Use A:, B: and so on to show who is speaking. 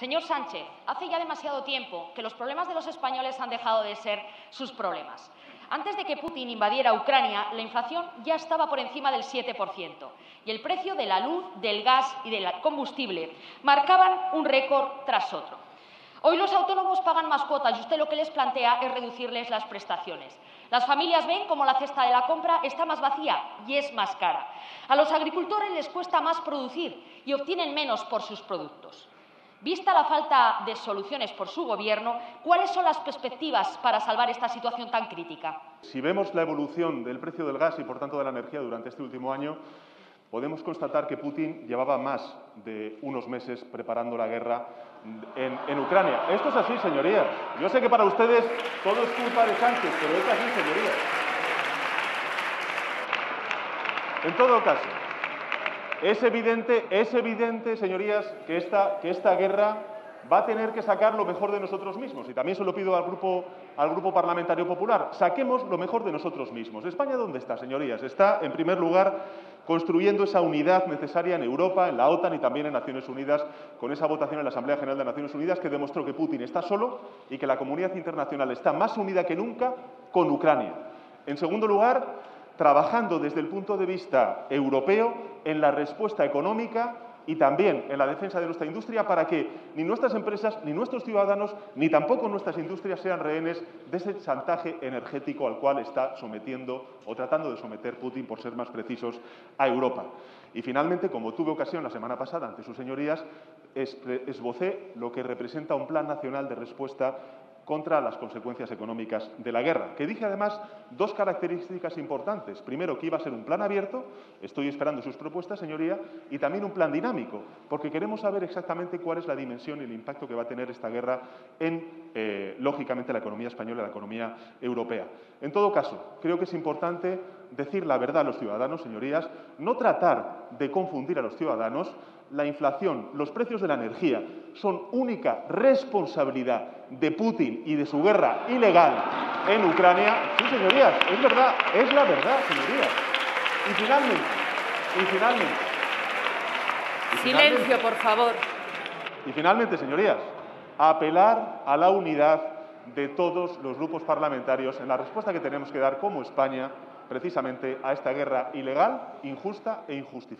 A: Señor Sánchez, hace ya demasiado tiempo que los problemas de los españoles han dejado de ser sus problemas. Antes de que Putin invadiera Ucrania, la inflación ya estaba por encima del 7% y el precio de la luz, del gas y del combustible marcaban un récord tras otro. Hoy los autónomos pagan más cuotas y usted lo que les plantea es reducirles las prestaciones. Las familias ven como la cesta de la compra está más vacía y es más cara. A los agricultores les cuesta más producir y obtienen menos por sus productos. Vista la falta de soluciones por su Gobierno, ¿cuáles son las perspectivas para salvar esta situación tan crítica?
B: Si vemos la evolución del precio del gas y, por tanto, de la energía durante este último año, podemos constatar que Putin llevaba más de unos meses preparando la guerra en, Ucrania. Esto es así, señorías. Yo sé que para ustedes todo es culpa de Sánchez, pero es así, señorías. En todo caso, es evidente, es señorías, que esta, que esta guerra va a tener que sacar lo mejor de nosotros mismos. Y también se lo pido al grupo, al grupo Parlamentario Popular. Saquemos lo mejor de nosotros mismos. ¿España dónde está, señorías? Está, en primer lugar, construyendo esa unidad necesaria en Europa, en la OTAN y también en Naciones Unidas, con esa votación en la Asamblea General de Naciones Unidas que demostró que Putin está solo y que la comunidad internacional está más unida que nunca con Ucrania. En segundo lugar, trabajando desde el punto de vista europeo en la respuesta económica y también en la defensa de nuestra industria para que ni nuestras empresas, ni nuestros ciudadanos, ni tampoco nuestras industrias sean rehenes de ese chantaje energético al cual está sometiendo o tratando de someter Putin, por ser más precisos, a Europa. Y finalmente, como tuve ocasión la semana pasada ante sus señorías, esbocé lo que representa un plan nacional de respuesta contra las consecuencias económicas de la guerra, que dije además dos características importantes. Primero, que iba a ser un plan abierto, estoy esperando sus propuestas, señoría, y también un plan dinámico, porque queremos saber exactamente cuál es la dimensión y el impacto que va a tener esta guerra en, eh, lógicamente, la economía española y la economía europea. En todo caso, creo que es importante decir la verdad a los ciudadanos, señorías, no tratar de confundir a los ciudadanos, la inflación, los precios de la energía son única responsabilidad de Putin y de su guerra ilegal en Ucrania. Sí, señorías, es verdad, es la verdad, señorías. Y finalmente, y finalmente.
A: Silencio, por favor.
B: Y finalmente, señorías, apelar a la unidad de todos los grupos parlamentarios en la respuesta que tenemos que dar como España precisamente a esta guerra ilegal, injusta e injustificada.